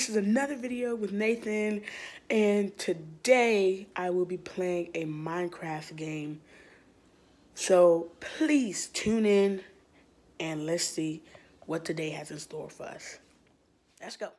this is another video with Nathan, and today I will be playing a Minecraft game. So please tune in and let's see what today has in store for us. Let's go.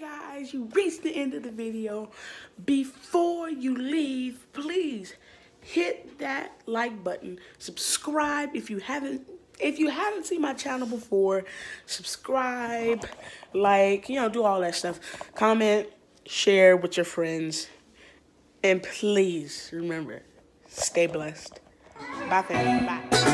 Guys, you reached the end of the video. Before you leave, please hit that like button. Subscribe if you haven't if you haven't seen my channel before, subscribe, like, you know, do all that stuff. Comment, share with your friends. And please remember, stay blessed. Bye, family. Bye.